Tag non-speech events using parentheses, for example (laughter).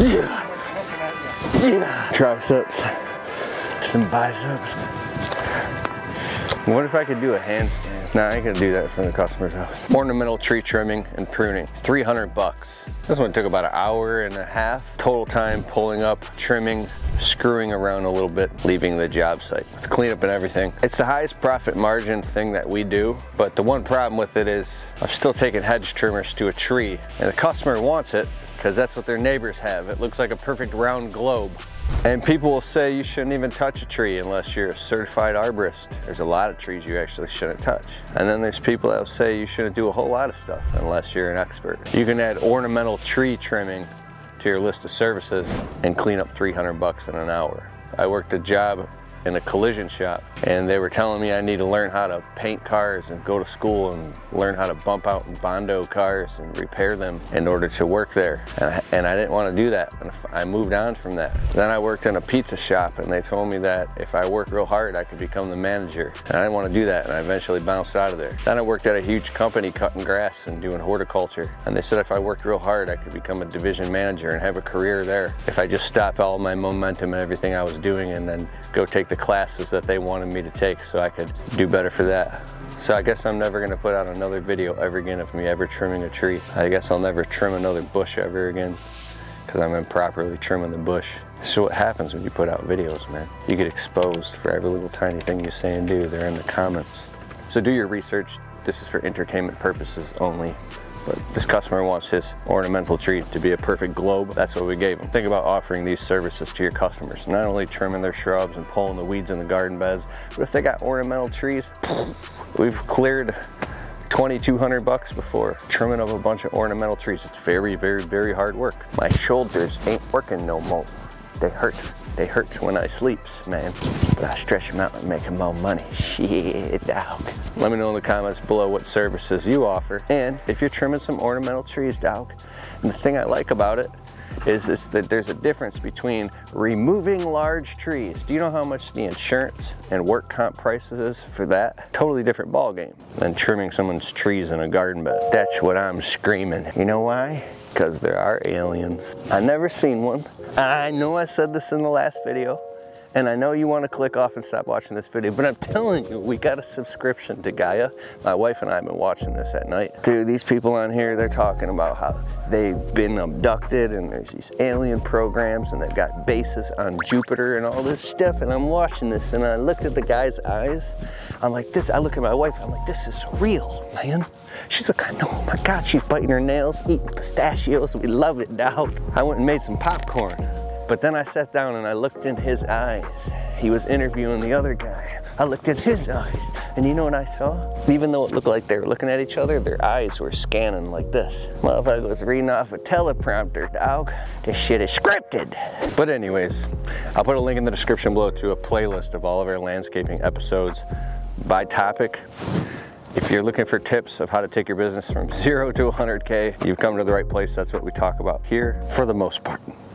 Yeah. Yeah. Triceps. Some biceps. What if I could do a handstand? Nah, I ain't gonna do that from the customer's house. Ornamental tree trimming and pruning, 300 bucks. This one took about an hour and a half. Total time pulling up, trimming, screwing around a little bit, leaving the job site. With cleanup and everything. It's the highest profit margin thing that we do, but the one problem with it is I'm still taking hedge trimmers to a tree, and the customer wants it because that's what their neighbors have. It looks like a perfect round globe. And people will say you shouldn't even touch a tree unless you're a certified arborist. There's a lot of trees you actually shouldn't touch. And then there's people that will say you shouldn't do a whole lot of stuff unless you're an expert. You can add ornamental tree trimming to your list of services and clean up 300 bucks in an hour. I worked a job in a collision shop and they were telling me I need to learn how to paint cars and go to school and learn how to bump out and bondo cars and repair them in order to work there. And I, and I didn't want to do that and I moved on from that. Then I worked in a pizza shop and they told me that if I worked real hard I could become the manager. And I didn't want to do that and I eventually bounced out of there. Then I worked at a huge company cutting grass and doing horticulture and they said if I worked real hard I could become a division manager and have a career there. If I just stopped all my momentum and everything I was doing and then go take the classes that they wanted me to take so I could do better for that. So I guess I'm never gonna put out another video ever again of me ever trimming a tree. I guess I'll never trim another bush ever again because I'm improperly trimming the bush. So what happens when you put out videos, man. You get exposed for every little tiny thing you say and do. They're in the comments. So do your research. This is for entertainment purposes only. But this customer wants his ornamental tree to be a perfect globe. That's what we gave him. Think about offering these services to your customers. Not only trimming their shrubs and pulling the weeds in the garden beds, but if they got ornamental trees, we've cleared 2200 bucks before trimming up a bunch of ornamental trees. It's very, very, very hard work. My shoulders ain't working no more. They hurt. They hurt when I sleeps, man. But I stretch them out and make them more money. (laughs) Shit, dog. Let me know in the comments below what services you offer. And if you're trimming some ornamental trees, dog. And the thing I like about it is, is that there's a difference between removing large trees. Do you know how much the insurance and work comp prices is for that? Totally different ball game than trimming someone's trees in a garden bed. That's what I'm screaming. You know why? Because there are aliens. I never seen one. I know I said this in the last video, and I know you want to click off and stop watching this video, but I'm (laughs) telling you, we got a subscription to Gaia. My wife and I have been watching this at night. Dude, these people on here, they're talking about how they've been abducted and there's these alien programs and they've got bases on Jupiter and all this stuff. And I'm watching this and I looked at the guy's eyes. I'm like, this, I look at my wife, I'm like, this is real, man. She's like, I know, oh my God, she's biting her nails, eating pistachios. We love it, dog. I went and made some popcorn. But then I sat down and I looked in his eyes. He was interviewing the other guy. I looked in his eyes, and you know what I saw? Even though it looked like they were looking at each other, their eyes were scanning like this. Motherfucker was reading off a teleprompter, dog. This shit is scripted. But anyways, I'll put a link in the description below to a playlist of all of our landscaping episodes by topic. If you're looking for tips of how to take your business from (laughs) zero to 100K, you've come to the right place. That's what we talk about here for the most part.